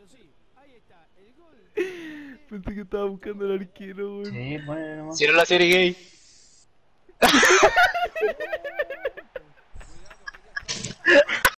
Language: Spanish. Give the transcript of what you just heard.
Pero sí, ahí está, el gol. Pensé que estaba buscando al arquero, güey. Sí, bueno, nomás. Cierra la serie gay.